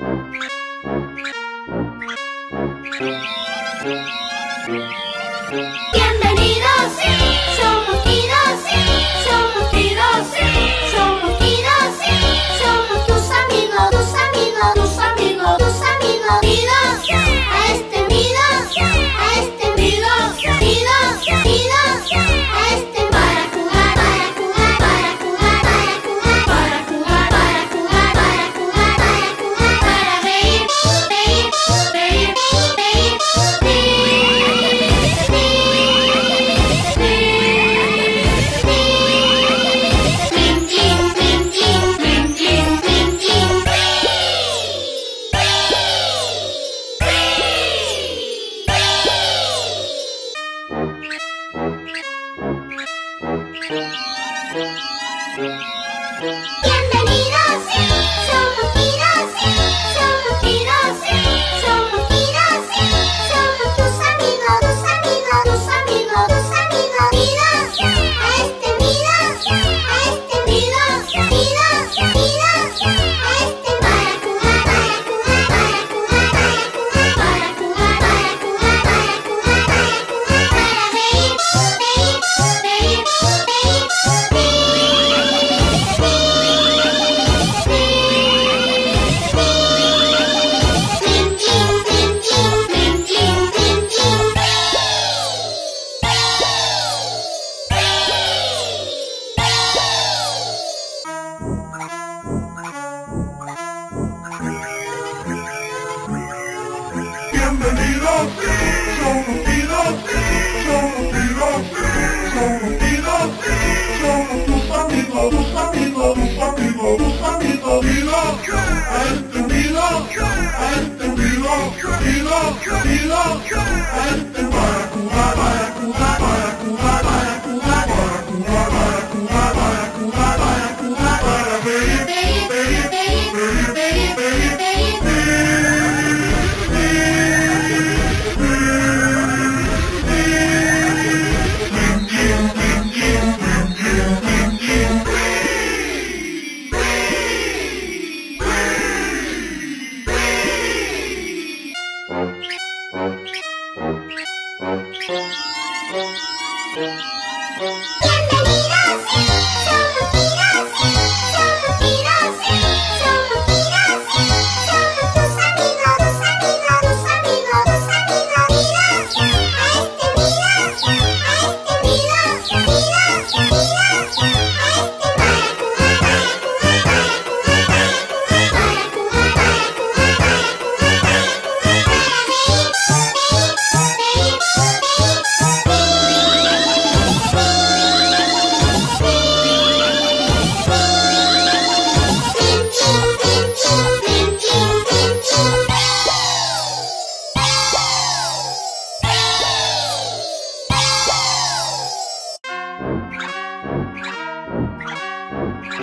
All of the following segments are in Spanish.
Yeah! contigo, sí. Somos tus amigos, tus amigos, tus amigos, tus amigos, digo. ¿Has entendido? ¿Has entendido? Digo, digo, ¿has entendido?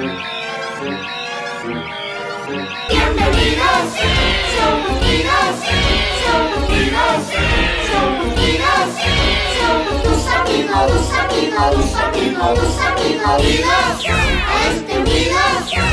Bienvenidos, somos Dinos, somos Dinos, somos Dinos, somos tus amigos, tus amigos, tus amigos, tus amigos, Dinos, a este Dinos.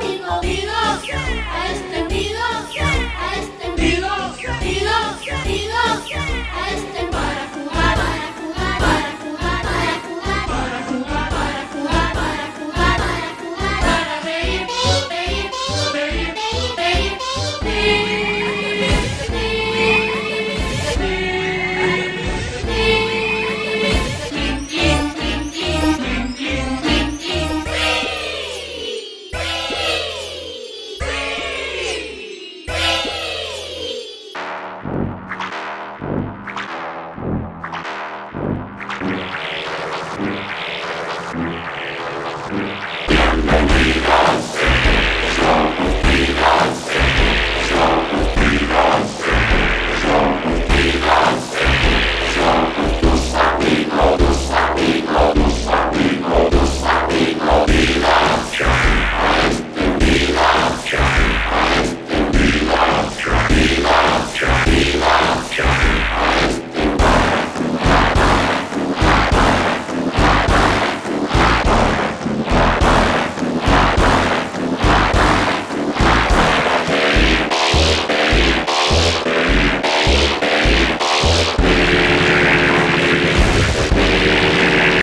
Thank